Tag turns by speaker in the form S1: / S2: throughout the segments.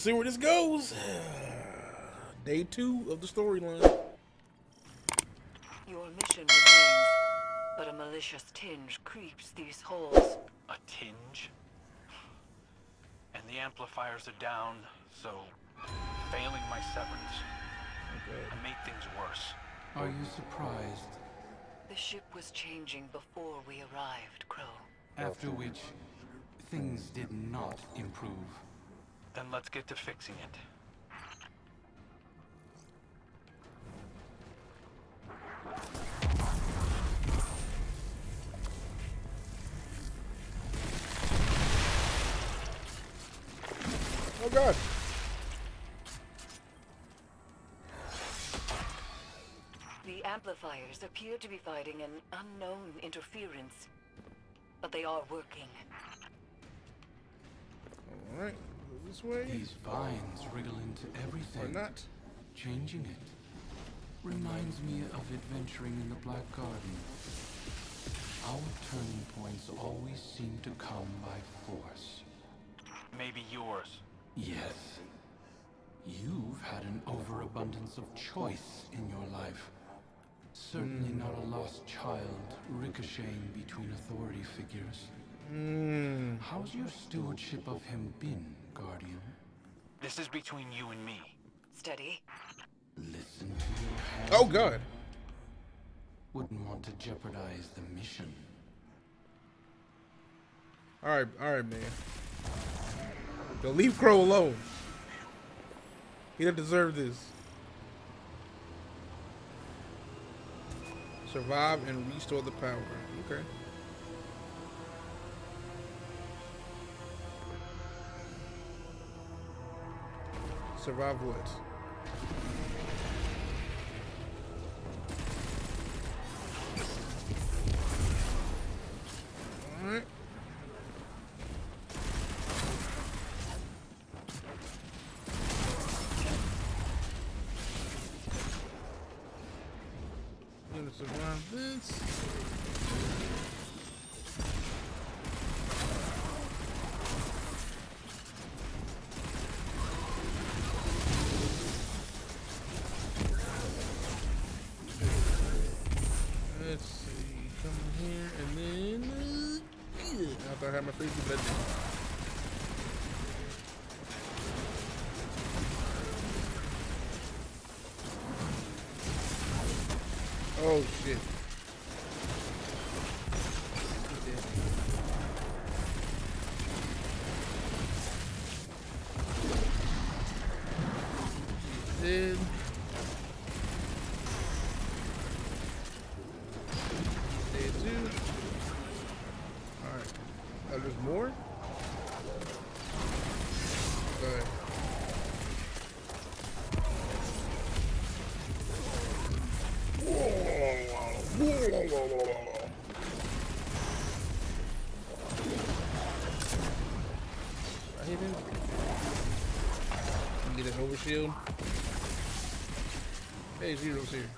S1: Let's see where this goes. Day two of the storyline.
S2: Your mission remains, but a malicious tinge creeps these halls.
S3: A tinge? And the amplifiers are down, so failing my severance, Okay. I made things worse.
S4: Are you surprised?
S2: The ship was changing before we arrived, Crow.
S4: After which, things did not improve.
S3: Then let's get to fixing it.
S1: Oh god.
S2: The amplifiers appear to be fighting an unknown interference, but they are working.
S1: Alright, go this way.
S4: These vines wriggle into
S1: Or
S4: everything,
S1: not.
S4: changing it. Reminds me of adventuring in the Black Garden. Our turning points always seem to come by force.
S3: Maybe yours.
S4: Yes. You've had an overabundance of choice in your life. Certainly not a lost child ricocheting between authority figures.
S1: Hmm.
S4: How's your stewardship of him been, Guardian?
S3: This is between you and me.
S2: Steady.
S4: Listen to your.
S1: Oh god.
S4: Wouldn't want to jeopardize the mission.
S1: Alright, alright, man. Yo, leave Crow alone. He doesn't deserve this. Survive and restore the power. Okay. Survive what? Alright. Gonna survive this. Let's see, come here and then. Uh, yeah, I thought I had my freaky blood. Oh shit. Dead. Dead too. Alright. Oh, there's more? Go ahead. I hit him. Get an overshield. Hey, Zero's here.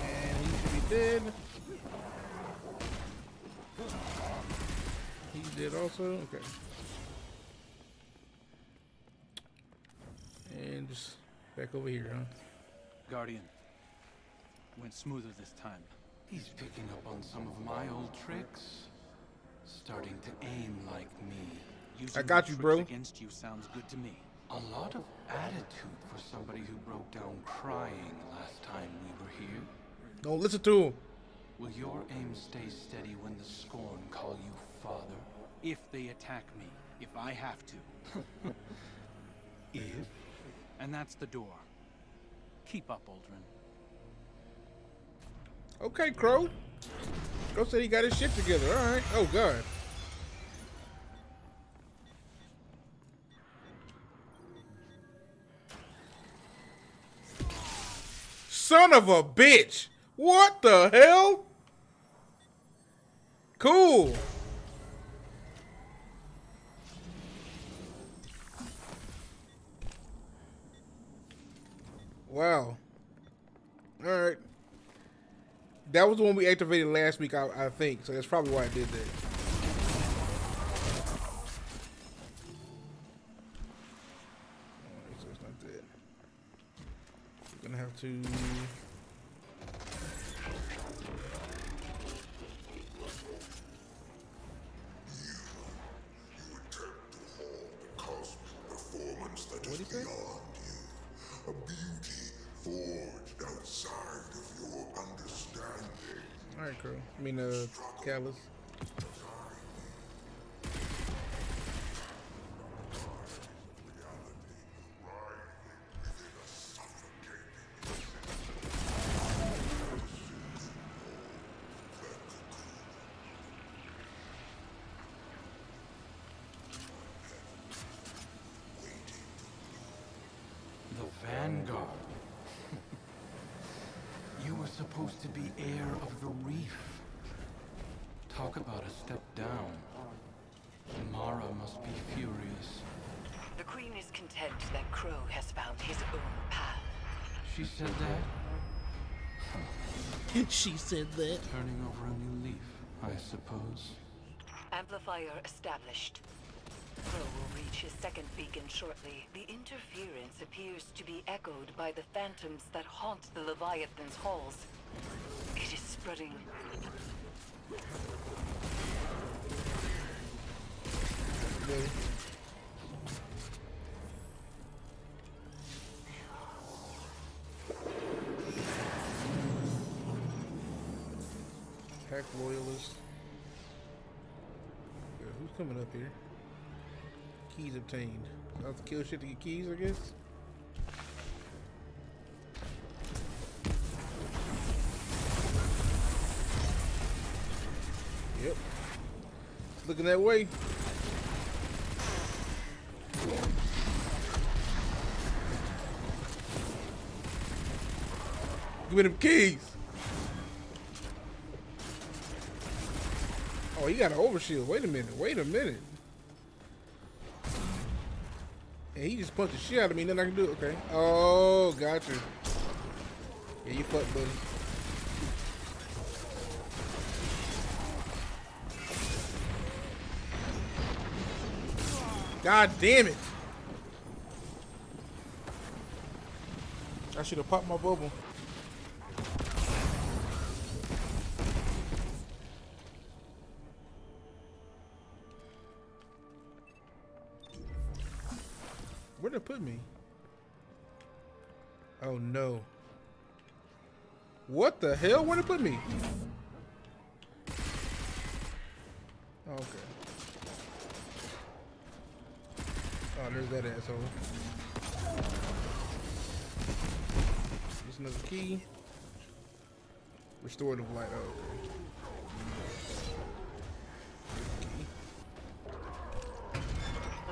S1: And he should be dead. He's dead also? Okay. And just back over here, huh?
S5: Guardian. Went smoother this time.
S4: He's picking up on some of my old tricks. Starting to aim like me.
S5: Using
S1: got you, bro.
S5: Against you sounds good to me.
S4: A lot of attitude for somebody who broke down crying last time we were here.
S1: Don't listen to him.
S4: Will your aim stay steady when the scorn call you father?
S5: If they attack me, if I have to.
S4: If?
S5: And that's the door. Keep up, Uldren.
S1: Okay, Crow. Crow said he got his shit together. All right. Oh, God. Son of a bitch. What the hell? Cool. Wow. All right. That was the one we activated last week, I, I think. So that's probably why I did that. Alright,
S6: The Vanguard. you were supposed to be heir of the reef. Talk about a step down. Mara must be furious.
S2: The Queen is content that Crow has found his own path.
S6: She said that,
S1: she said that.
S6: turning over a new leaf, I suppose.
S2: Amplifier established. Crow will reach his second beacon shortly. The interference appears to be echoed by the phantoms that haunt the Leviathan's halls. It is spreading.
S1: Really? Hack loyalist. Yeah, who's coming up here? Keys obtained. I have to kill shit to get keys, I guess. Yep. It's looking that way. Give me them keys. Oh, he got an overshield. Wait a minute. Wait a minute. And he just punched the shit out of me. Nothing I can do. Okay. Oh, gotcha. Yeah, you fucked, buddy. God damn it. I should have popped my bubble. Put me? Oh no. What the hell? Where'd it put me? Okay. Oh, there's that asshole. There's another key. Restorative light. Oh, okay.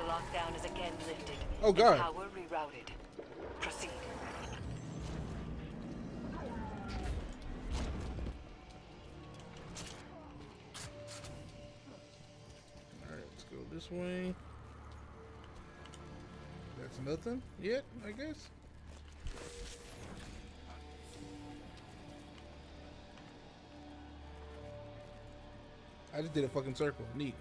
S2: Lockdown is again lifted.
S1: Oh, God.
S2: Power rerouted. Proceed.
S1: Alright, let's go this way. That's nothing yet, I guess. I just did a fucking circle. Neat.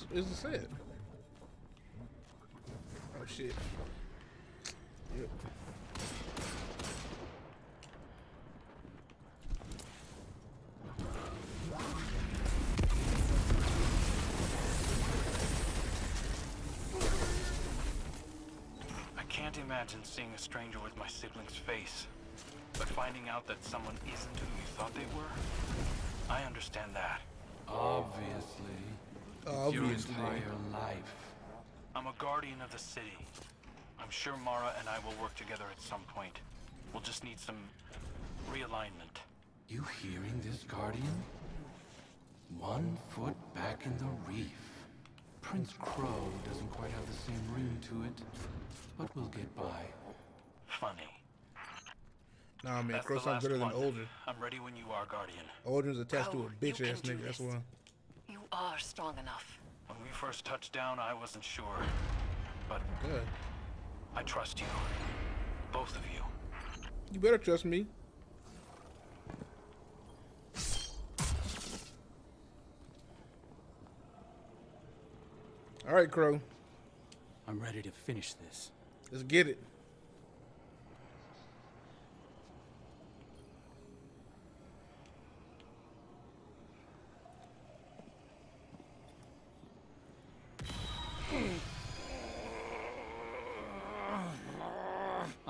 S1: Is this, is this at? Oh shit. Yep.
S4: I can't imagine seeing a stranger with my sibling's face. But finding out that someone isn't who you thought they were, I understand that.
S6: Obviously. It's your entire life.
S4: I'm a guardian of the city. I'm sure Mara and I will work together at some point. We'll just need some realignment.
S6: You hearing this, Guardian? One foot back in the reef. Prince Crow doesn't quite have the same ring to it, but we'll get by.
S4: Funny.
S1: Nah, man,
S4: That's
S1: Crow sounds
S4: last
S1: better than
S4: one.
S1: Uldren.
S4: I'm ready when you are, Guardian.
S1: Uldren's attached to a bitch ass
S2: do
S1: nigga. That's
S2: this.
S1: why.
S2: You are strong enough.
S4: When we
S3: we first touched down, I wasn't sure. But
S1: Good.
S3: I trust you. Both of you.
S1: You better trust me. All right, Crow.
S4: I'm ready to finish this.
S1: Let's get it.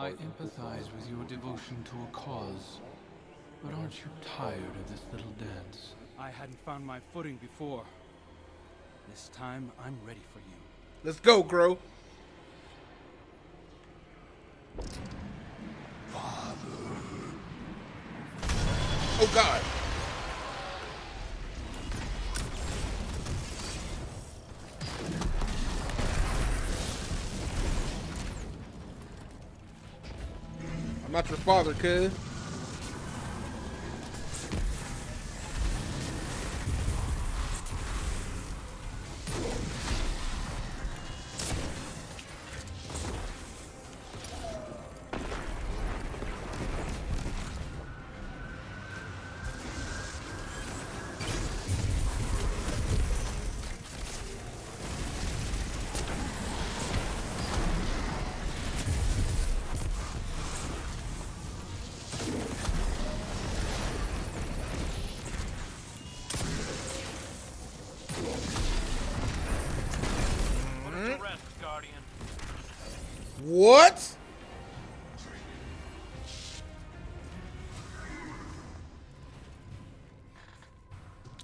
S6: I empathize with your devotion to a cause. But aren't you tired of this little dance?
S4: I hadn't found my footing before. This time, I'm ready for you.
S1: Let's go, Crow. Oh God. Your father, cuz.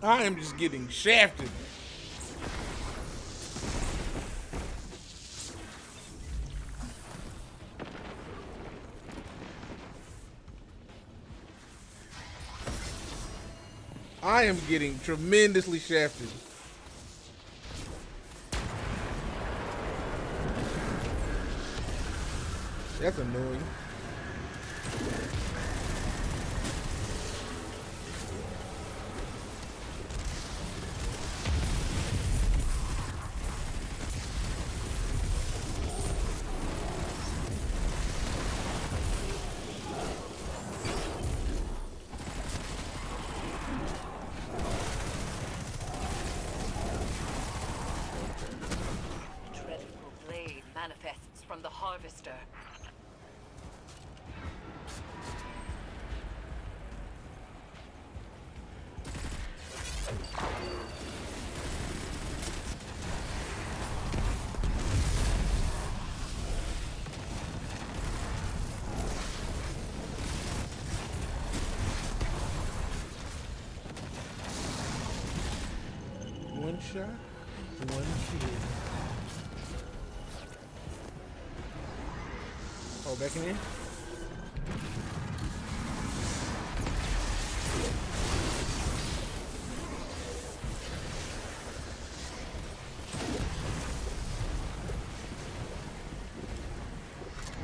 S1: I am just getting shafted. I am getting tremendously shafted. That's annoying.
S7: From the harvester.
S1: One shot, one kill. Back here?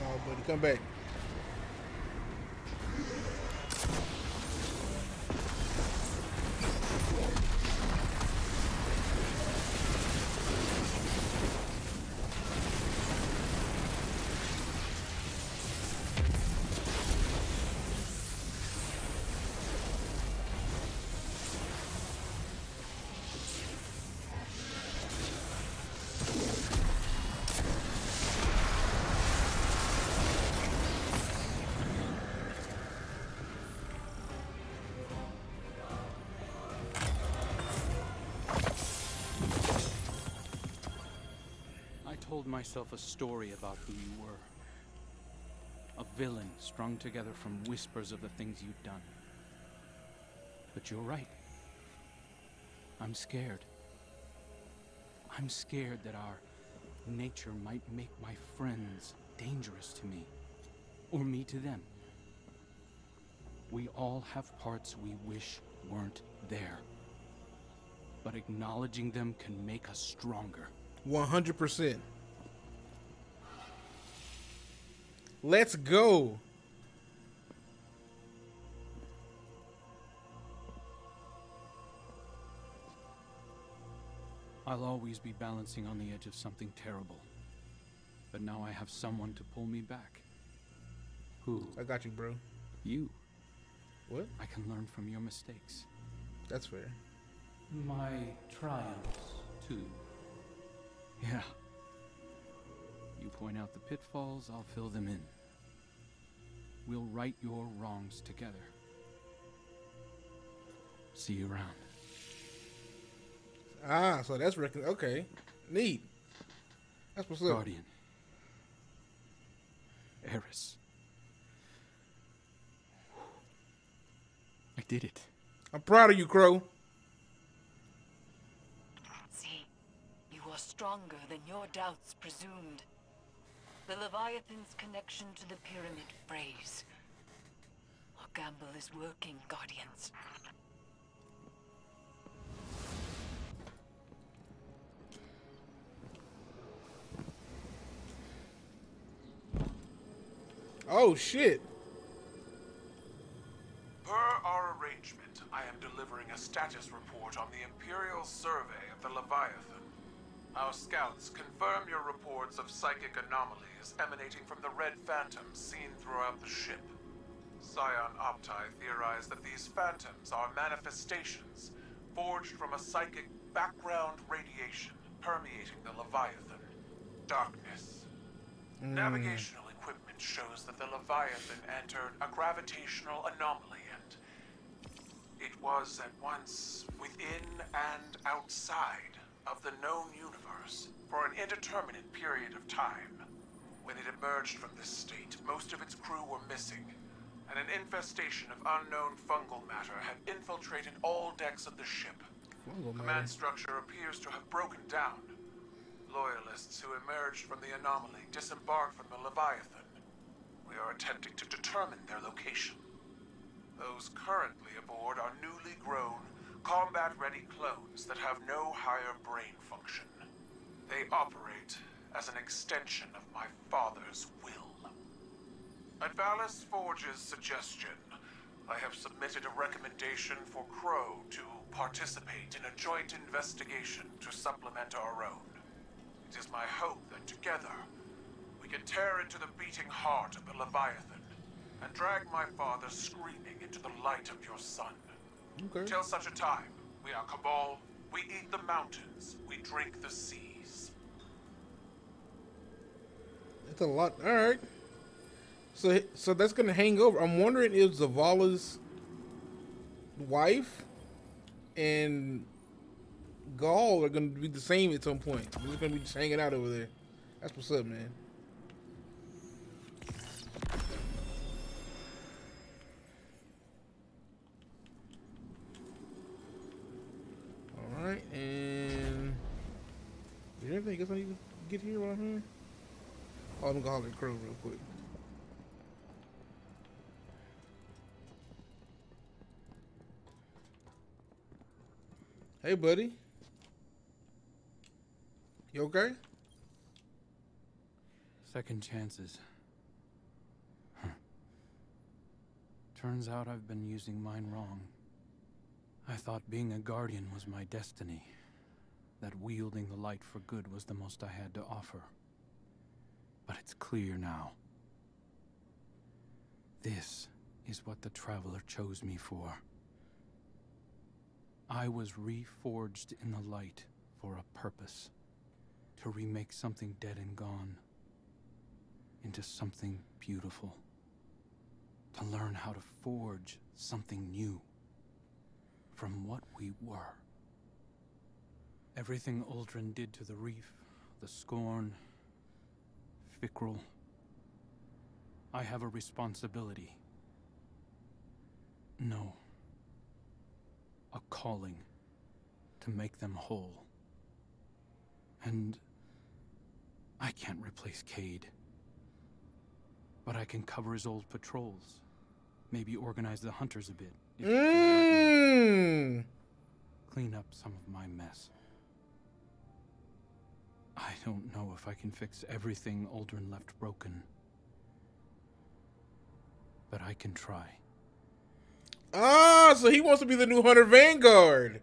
S1: No, buddy, come back.
S4: Told myself a story about who you were. A villain strung together from whispers of the things you'd done. But you're right. I'm scared. I'm scared that our nature might make my friends dangerous to me. Or me to them. We all have parts we wish weren't there. But acknowledging them can make us stronger.
S1: 100%. Let's go.
S4: I I'll always be balancing on the edge of something terrible. But now I have someone to pull me back. Who?
S1: I got you, bro.
S4: You.
S1: What?
S4: I can learn from your mistakes.
S1: That's fair.
S4: My triumphs, too. Yeah. You point out the pitfalls, I'll fill them in. We'll right your wrongs together. See you around.
S1: Ah, so that's recon. Okay, neat. That's what's up.
S4: Guardian. Eris. I did it.
S1: I'm proud of you, Crow.
S7: See, you are stronger than your doubts presumed. The Leviathan's connection to the pyramid phrase. Our gamble is working, Guardians.
S1: Oh shit.
S8: Per our arrangement, I am delivering a status report on the Imperial survey of the Leviathan. Our scouts confirm your reports of psychic anomalies emanating from the Red Phantoms seen throughout the ship. Scion Opti theorize that these phantoms are manifestations forged from a psychic background radiation permeating the Leviathan. Darkness. Hmm. Navigational equipment shows that the Leviathan entered a gravitational anomaly and it was at once within and outside of the known universe for an indeterminate period of time. When it emerged from this state, most of its crew were missing, and an infestation of unknown fungal matter had infiltrated all decks of the ship.
S1: Fungal matter.
S8: Command structure appears to have broken down. Loyalists who emerged from the anomaly disembarked from the Leviathan. We are attempting to determine their location. Those currently aboard are newly grown, combat-ready clones that have no higher brain function. They operate as an extension of my father's will. At Valis Forge's suggestion, I have submitted a recommendation for Crow to participate in a joint investigation to supplement our own. It is my hope that together we can tear into the beating heart of the Leviathan and drag my father screaming into the light of your sun.
S1: Okay.
S8: Till such a time, we are Cabal, we eat the mountains, we drink the seas.
S1: That's a lot. All right. So so that's gonna hang over. I'm wondering if Zavala's wife and Gaul are gonna be the same at some point. They're just gonna be just hanging out over there. That's what's up, man. All right, and is there anything else I need to get here I'm here? Oh, I'm gonna at Crow real quick. Hey, buddy. You okay?
S4: Second chances. Huh. Turns out I've been using mine wrong. I thought being a guardian was my destiny. That wielding the light for good was the most I had to offer. But it's clear now. This is what the Traveler chose me for. I was reforged in the light for a purpose. To remake something dead and gone into something beautiful. To learn how to forge something new from what we were. Everything Uldren did to the reef, the scorn, Fikrul. I have a responsibility. No. A calling to make them whole. And I can't replace Cayde. But I can cover his old patrols. Maybe organize the hunters a bit. if you'll let me.
S1: Mmm.
S4: Clean up some of my mess. I don't know if I can fix everything Uldren left broken. But I can try.
S1: Ah, so he wants to be the new Hunter Vanguard.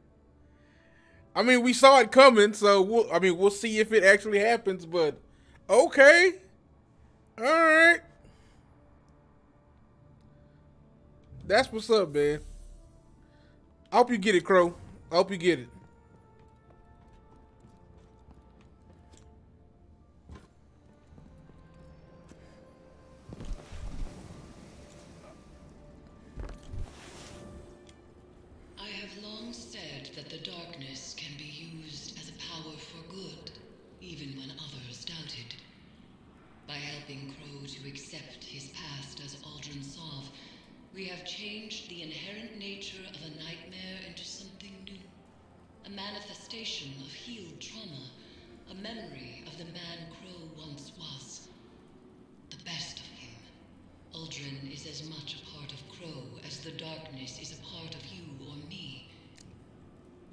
S1: I mean, we saw it coming, so we'll. I mean, we'll see if it actually happens. But okay, all right. That's what's up, man. I hope you get it, Crow. I hope you get it.
S2: Manifestation of healed trauma, a memory of the man Crow once was. The best of him. Uldren is as much a part of Crow as the darkness is a part of you or me.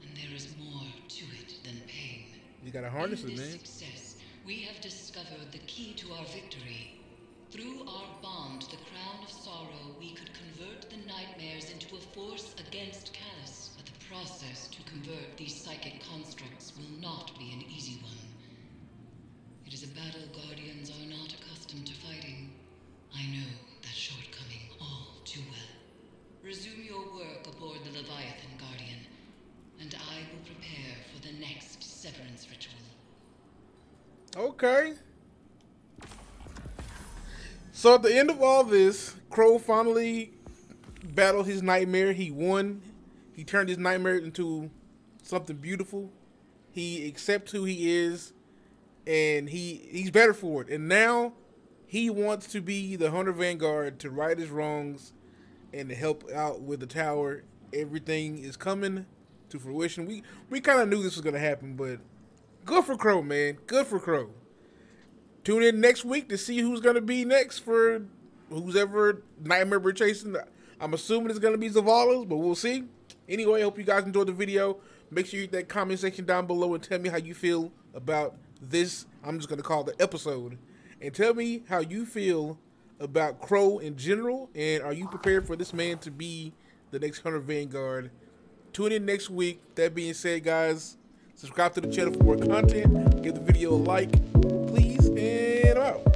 S2: And there is more to it than pain.
S1: You gotta harness
S2: In
S1: it, man.
S2: success, we have discovered the key to our victory. Through our bond, the Crown of Sorrow, we could convert the nightmares into a force against Calus. Process to convert these psychic constructs will not be an easy one. It is a battle Guardians are not accustomed to fighting. I know that shortcoming all too well. Resume your work aboard the Leviathan, Guardian, and I will prepare for the next severance ritual.
S1: Okay. So at the end of all this, Crow finally battled his nightmare. He won. He turned his nightmare into something beautiful. He accepts who he is, and he he's better for it. And now he wants to be the Hunter Vanguard to right his wrongs and to help out with the tower. Everything is coming to fruition. We we kind of knew this was gonna happen, but good for Crow, man. Good for Crow. Tune in next week to see who's gonna be next for who's ever Nightmare we're chasing. I'm assuming it's gonna be Zavala's, but we'll see. Anyway, I hope you guys enjoyed the video. Make sure you hit that comment section down below and tell me how you feel about this. I'm just gonna call it the episode, and tell me how you feel about Crow in general, and are you prepared for this man to be the next Hunter Vanguard? Tune in next week. That being said, guys, subscribe to the channel for more content. Give the video a like, please, and I'm out.